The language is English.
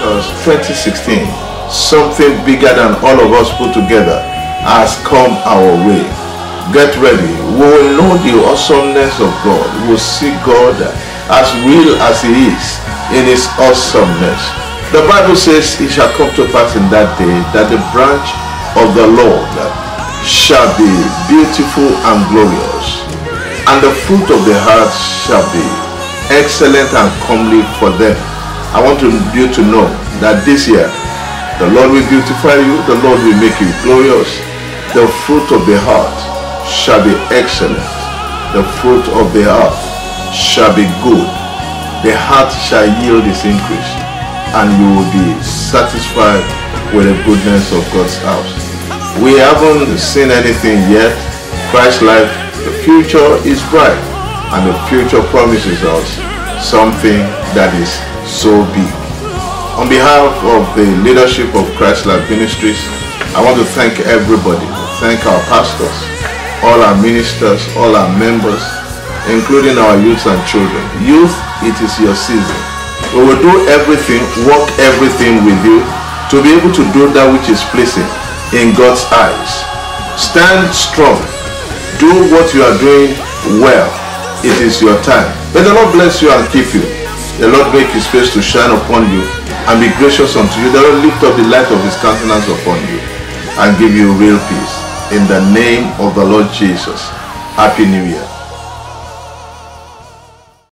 Because 2016, something bigger than all of us put together has come our way. Get ready. We will know the awesomeness of God. We will see God as real as He is in His awesomeness. The Bible says it shall come to pass in that day that the branch of the Lord shall be beautiful and glorious, and the fruit of the heart shall be excellent and comely for them. I want you to know that this year the Lord will beautify you, the Lord will make you glorious. The fruit of the heart shall be excellent. The fruit of the heart shall be good. The heart shall yield its increase, and you will be satisfied with the goodness of God's house. We haven't seen anything yet. Christ life, the future is bright, and the future promises us something that is so big. On behalf of the leadership of Christ Life Ministries, I want to thank everybody, thank our pastors, all our ministers, all our members, including our youth and children. Youth, it is your season. We will do everything, work everything with you to be able to do that which is pleasing in God's eyes. Stand strong. Do what you are doing well. It is your time. May the Lord bless you and keep you. The Lord make his face to shine upon you and be gracious unto you. The Lord lift up the light of his countenance upon you and give you real peace. In the name of the Lord Jesus. Happy New Year.